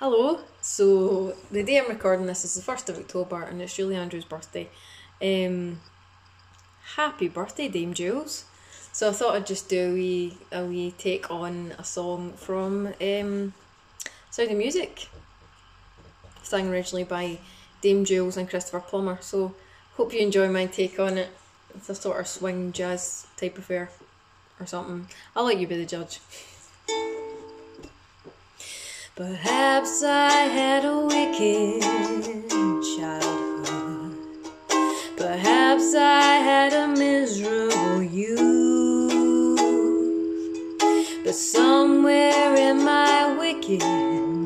Hello. So the day I'm recording this is the first of October, and it's Julie Andrews' birthday. Um, happy birthday, Dame Jules. So I thought I'd just do a wee, a wee take on a song from um, Sound of Music, sung originally by Dame Jules and Christopher Plummer. So hope you enjoy my take on it. It's a sort of swing jazz type affair or something. I'll let you be the judge. Perhaps I had a wicked childhood. Perhaps I had a miserable youth. But somewhere in my wicked,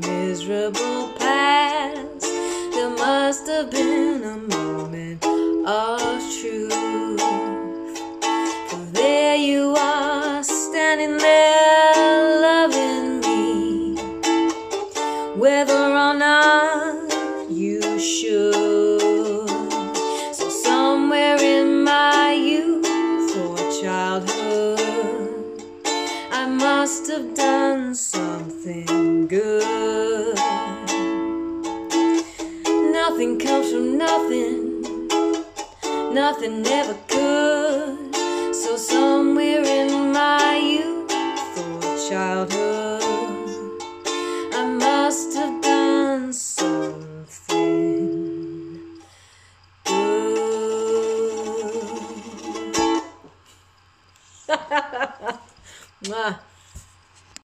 miserable past, there must have been a moment of truth. Whether or not you should. So, somewhere in my youth or childhood, I must have done something good. Nothing comes from nothing, nothing ever could. So, somewhere in my youth or childhood, I must have done something good.